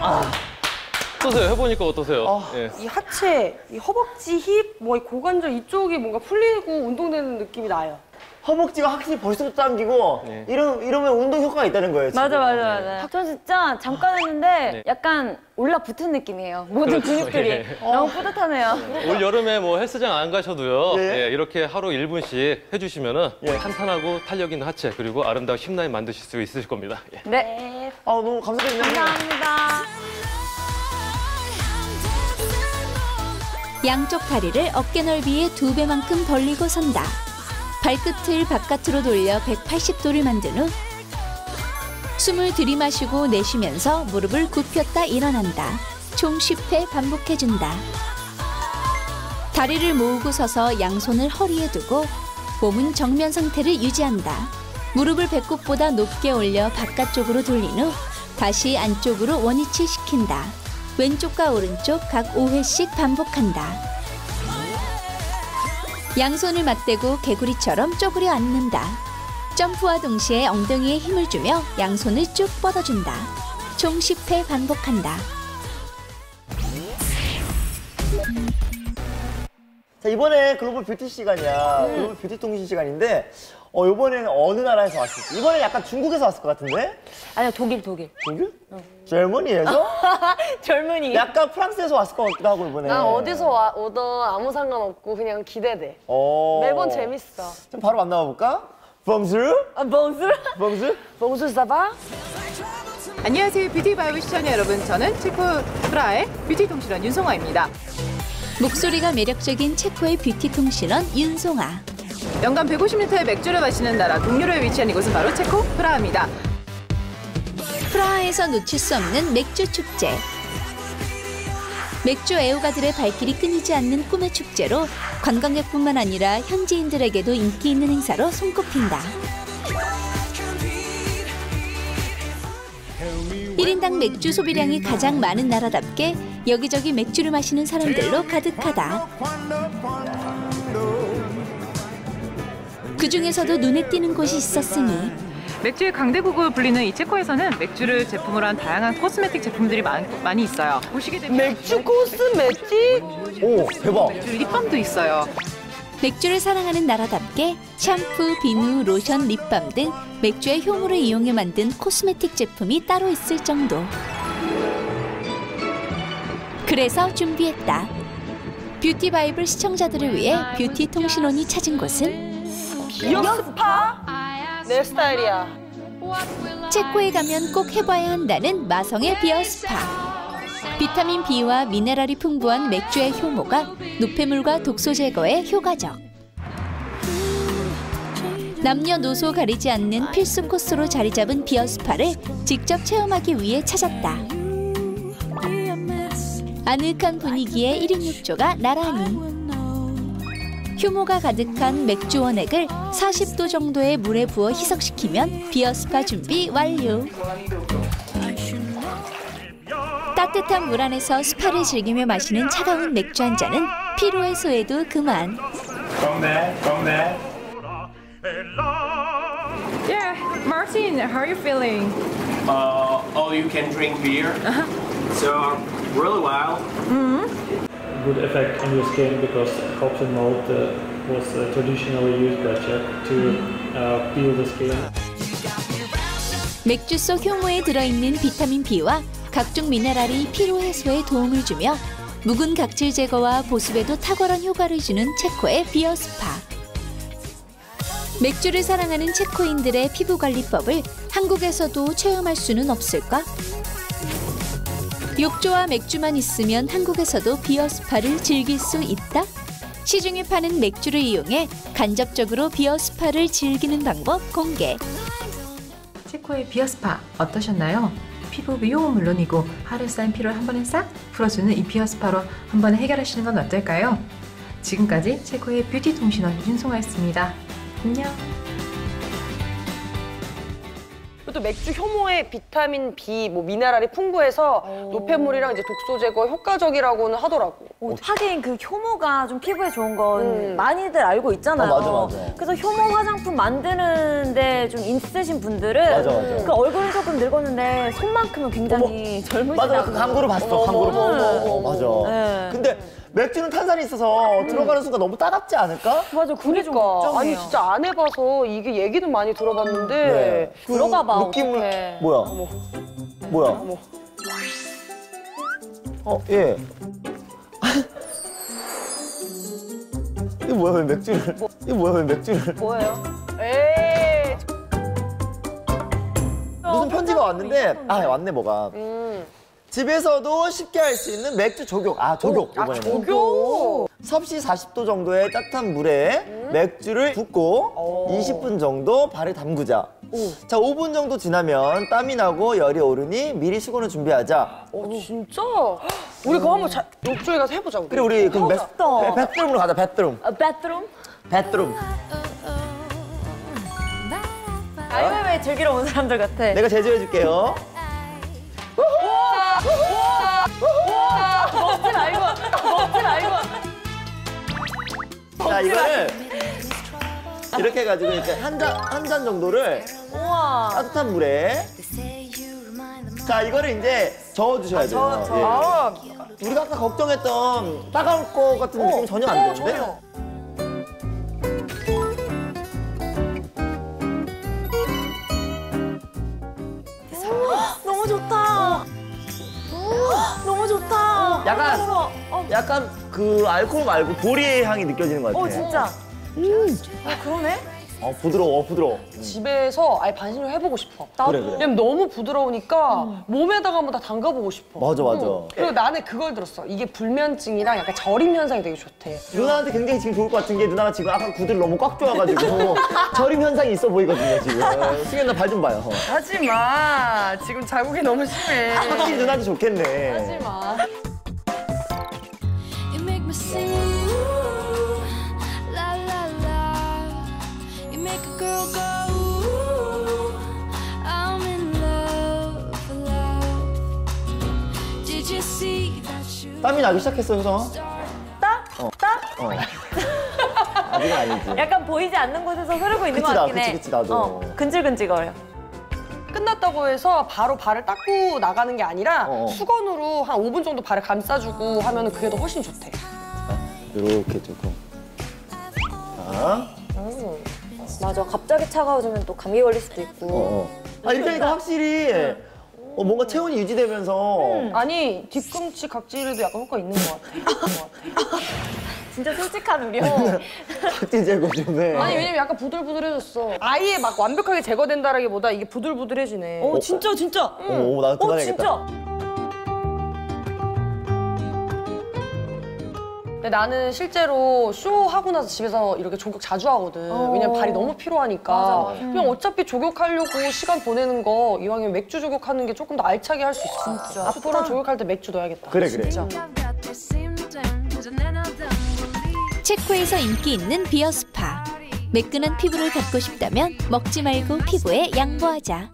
아, 어떠세요? 해보니까 어떠세요? 예. 이 하체, 이 허벅지, 힙, 뭐 이 고관절 이쪽이 뭔가 풀리고 운동되는 느낌이 나요. 허벅지가 확실히 벌써부터 당기고 네. 이러, 이러면 운동 효과가 있다는 거예요. 지금. 맞아 맞아 맞아. 전 진짜 잠깐 했는데 네. 약간 올라붙은 느낌이에요. 모든 그렇죠. 근육들이 예. 너무 뿌듯하네요. 올 여름에 뭐 헬스장 안 가셔도요. 예. 예, 이렇게 하루 1분씩 해주시면은 예. 탄탄하고 탄력 있는 하체 그리고 아름다운 힙라인 만드실 수 있으실 겁니다. 예. 네. 아, 너무 감사드립니다. 감사합니다. 양쪽 다리를 어깨 넓이의 두 배만큼 벌리고 선다. 발끝을 바깥으로 돌려 180도를 만든 후 숨을 들이마시고 내쉬면서 무릎을 굽혔다 일어난다. 총 10회 반복해준다. 다리를 모으고 서서 양손을 허리에 두고 몸은 정면 상태를 유지한다. 무릎을 배꼽보다 높게 올려 바깥쪽으로 돌린 후 다시 안쪽으로 원위치 시킨다. 왼쪽과 오른쪽 각 5회씩 반복한다. 양손을 맞대고 개구리처럼 쪼그려 앉는다. 점프와 동시에 엉덩이에 힘을 주며 양손을 쭉 뻗어준다. 총 10회 반복한다. 자 이번에 글로벌 뷰티 시간이야. 글로벌 뷰티 통신 시간인데 어 이번에는 어느 나라에서 왔을지. 이번에 약간 중국에서 왔을 것 같은데? 아니야 독일 독일. 독일? 젊은이에서? 젊은이. 약간 프랑스에서 왔을 것 같기도 하고 이번에. 난 어디서 와, 오든 아무 상관없고 그냥 기대돼. 어. 매번 재밌어. 그럼 바로 만나봐 볼까? Bonsoir? 아, bonsoir? Bonsoir? Bonsoir, ça va? 안녕하세요 뷰티바이블 시청자 여러분 저는 체코 프라의 뷰티 통신원 윤송아입니다 목소리가 매력적인 체코의 뷰티 통신원 윤송아. 연간 150리터의 맥주를 마시는 나라 동유럽에 위치한 이곳은 바로 체코 프라하입니다 프라하에서 놓칠 수 없는 맥주 축제. 맥주 애호가들의 발길이 끊이지 않는 꿈의 축제로 관광객뿐만 아니라 현지인들에게도 인기 있는 행사로 손꼽힌다. 1인당 맥주 소비량이 가장 많은 나라답게 여기저기 맥주를 마시는 사람들로 가득하다. 그 중에서도 눈에 띄는 곳이 있었으니 맥주의 강대국으로 불리는 이 체코에서는 맥주를 제품으로 한 다양한 코스메틱 제품들이 많, 많이 있어요 보시게 되면 맥주 cosmetic? 오 대박. 맥주 립밤도 있어요 맥주를 사랑하는 나라답게 샴푸, 비누, 로션, 립밤 등 맥주의 효모를 이용해 만든 cosmetic 제품이 따로 있을 정도. 그래서 준비했다. 뷰티 바이블 시청자들을 위해 뷰티 통신원이 찾은 곳은 beer 스파? 내 스타일이야. 체코에 가면 꼭 해봐야 한다는 마성의 beer 스파. 비타민 B와 미네랄이 풍부한 맥주의 효모가 노폐물과 독소 제거에 효과적. 남녀노소 가리지 않는 필수 코스로 자리 잡은 beer 스파를 직접 체험하기 위해 찾았다. 아늑한 분위기의 1인 욕조가 나란히. 효모가 가득한 맥주 원액을 40도 정도의 물에 부어 희석시키면 beer 스파 준비 완료. 따뜻한 물 안에서 스파를 즐기며 마시는 차가운 맥주 한 잔은 피로 해소에도 그만. From there. Yeah, Martin, how are you feeling? Uh, all you can drink beer. So really wild. Good effect on your skin because Hobson mold uh, was uh, traditionally used by Czech to uh, peel the skin. 맥주 속 효모에 들어있는 비타민 B와 각종 미네랄이 피로 해소에 도움을 주며 묵은 각질 제거와 보습에도 탁월한 효과를 주는 체코의 beer 스파. 맥주를 사랑하는 체코인들의 피부 관리법을 한국에서도 체험할 수는 없을까? 욕조와 맥주만 있으면 한국에서도 beer 스파를 즐길 수 있다? 시중에 파는 맥주를 이용해 간접적으로 beer spa를 즐기는 방법 공개. 체코의 beer spa 어떠셨나요? 피부 미용은 물론이고 하루 쌓인 피로를 한 번에 싹 풀어주는 이 beer spa로 한 번에 해결하시는 건 어떨까요? 지금까지 체코의 뷰티 통신원 윤송아였습니다. 안녕. 또 맥주 효모에 비타민 B, 뭐 미네랄이 풍부해서 노폐물이랑 이제 독소 제거 효과적이라고는 하더라고. 어, 하긴 그 효모가 좀 피부에 좋은 건 음. 많이들 알고 있잖아요. 어, 맞아, 맞아. 그래서 효모 화장품 만드는데 좀 있으신 분들은 맞아, 맞아. 그 얼굴은 조금 늙었는데 손만큼은 굉장히 젊으시다고. 맞아 그 광고를 봤어 광고를 봤어. 맞아. 네. 근데 맥주는 탄산이 있어서 들어가는 순간 너무 따갑지 않을까? 맞아 좀 그러니까 걱정이에요. 아니 진짜 안 해봐서 이게 얘기는 많이 들어봤는데 네. 그 들어가 봐, 느낌을 어떡해. 뭐야? 뭐야? 어 예. 이게 뭐야 왜 맥주를? 이게 뭐야 왜 맥주를? 뭐예요? 에이. 무슨 편지가 왔는데 아 왔네 뭐가. 음. 집에서도 쉽게 할 수 있는 맥주 조격. 아 조격 아. 조교. 섭씨 40도 정도의 따뜻한 물에 맥주를 붓고 20분 정도 발에 담그자. 자, 5분 정도 지나면 땀이 나고 열이 오르니 미리 수건을 준비하자. 어 진짜? 우리 그거 한번 자, 욕조에 가서 해보자 우리. 그래 우리 그럼 하자. 배, 배드룸으로 가자 배드룸. 어, 배드룸? 배드룸. 아이웨이 즐기러 온 사람들 같아. 내가 제조해줄게요. 자 이거를 이렇게 해가지고 이렇게 한잔한잔 정도를 우와. 따뜻한 물에 자 이거를 이제 저어주셔야 돼요. 저- 저- 예. 아. 우리가 아까 걱정했던 따가울 것 같은 느낌 전혀 안 어, 드는데. 전혀. 너무 좋다. 너무 좋다. 약간 어, 어, 약간 그 알코올 말고 보리의 향이 느껴지는 것 같아. 어, 진짜. 음. 어, 그러네. 어 부드러워 부드러워. 집에서 아예 반신욕 해보고 싶어. 나도. 그래, 그래. 왜냐면 너무 부드러우니까 몸에다가 한번 다 담가보고 싶어. 맞아, 맞아. 응. 그리고 나는 그걸 들었어. 이게 불면증이랑 약간 저림 현상이 되게 좋대. 누나한테 굉장히 지금 좋을 것 같은 게 누나가 지금 아까 구두를 너무 꽉 조여가지고 저림 현상이 있어 보이거든요 지금. 승현 나발 좀 봐요. 하지 마. 지금 자국이 너무 심해. 확실히 누나한테 좋겠네. 하지 마. 땀이 나기 시작했어 효성아. 땀? 어. 땀? 어. 아직은 아니지. 약간 보이지 않는 곳에서 흐르고 있는 그치, 것 나, 같긴 해. 그치, 그치, 나도. 어, 근질근질거려. 끝났다고 해서 바로 발을 닦고 나가는 게 아니라 어. 수건으로 한 5분 정도 발을 감싸주고 하면 그게 더 훨씬 좋대. 이렇게 조금. 자. 음. 맞아. 갑자기 차가워지면 또 감기 걸릴 수도 있고. 어, 어. 아 이렇게 하니까 확실히 어, 뭔가 체온이 유지되면서 아니 뒤꿈치 각질에도 약간 효과 있는 것 같아. 진짜 솔직한 우려. 각질 제거 좀 해. 아니 왜냐면 약간 부들부들해졌어. 아예 막 완벽하게 제거된다라기보다 이게 부들부들해지네. 어, 진짜 진짜. 어, 어, 나 그만해야겠다. 어, 진짜. 근데 나는 실제로 쇼 하고 나서 집에서 이렇게 조격 자주 하거든. 어. 왜냐면 발이 너무 피로하니까. 맞아, 맞아. 그냥 어차피 조격하려고 시간 보내는 거 이왕이면 맥주 조격하는 게 조금 더 알차게 할 수 있어. 진짜. 앞으로 조격할 때 맥주 넣어야겠다. 그래, 그래. 진짜. 체코에서 인기 있는 비어 스파. 매끈한 피부를 갖고 싶다면 먹지 말고 피부에 양보하자.